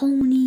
pony